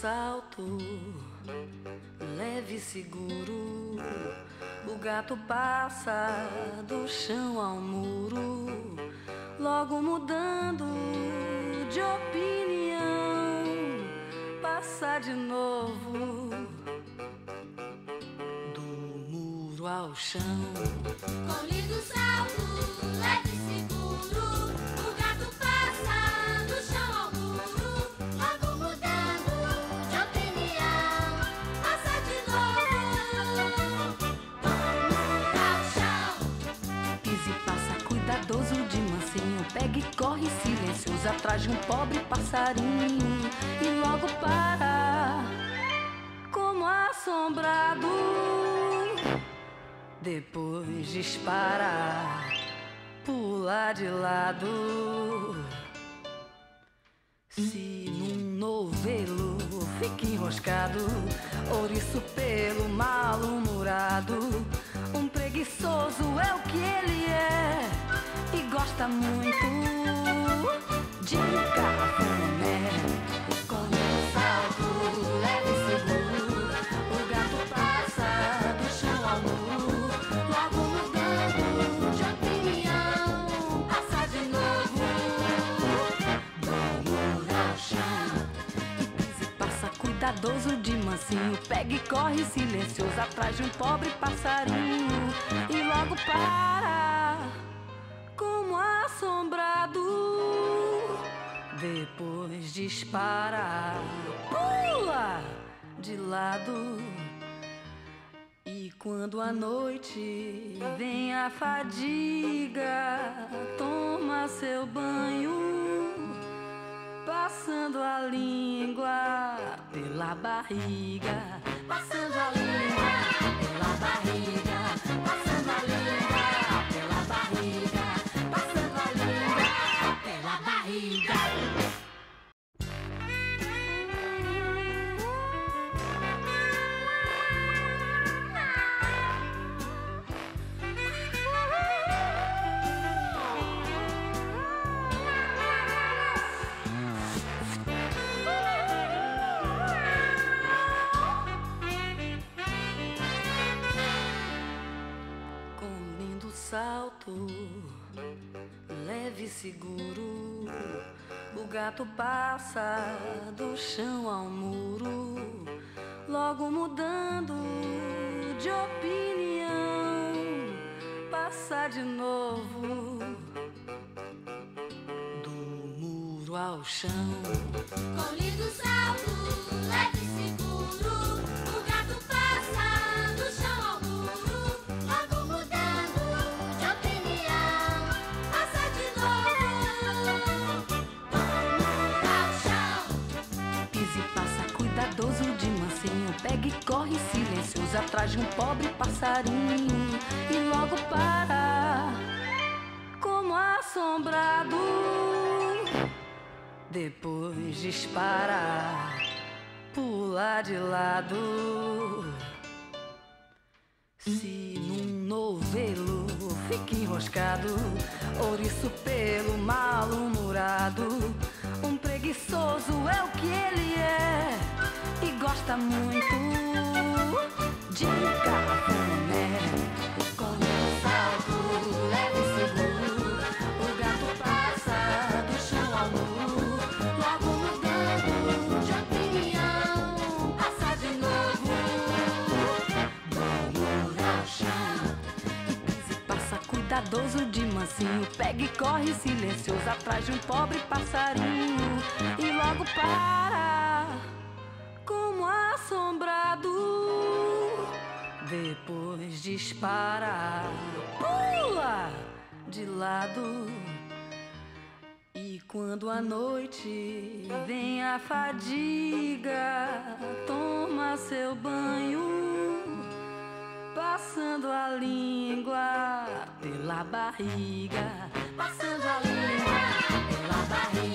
salto leve e seguro. O gato passa do chão ao muro, logo mudando de opinião. Passa de novo do muro ao chão. Comigo salto leve e seguro. Atrás de um pobre passarinho. E logo para, como assombrado. Depois dispara, pula de lado. Se num novelo fica enroscado, ouriço pelo mal-humorado, um preguiçoso é o que ele é e gosta muito cuidadoso de mansinho. Pega e corre silencioso atrás de um pobre passarinho. E logo para como assombrado. Depois dispara. Pula de lado. E quando a noite vem a fadiga, toma seu banho, passando a língua pela barriga, passando a língua pela barriga, leve e seguro. O gato passa do chão ao muro, logo mudando de opinião. Passa de novo do muro ao chão. Com lindo salto, atrás de um pobre passarinho E logo para, como assombrado. Depois dispara, pula de lado. Se num novelo fica enroscado, ouriço pelo mal-humorado, um preguiçoso é o que ele é e gosta muito cuidadoso de mansinho. Pega e corre silencioso atrás de um pobre passarinho. E logo para como assombrado. Depois dispara pula de lado. E quando a noite vem a fadiga, toma seu banho, barriga, passando a língua pela barriga,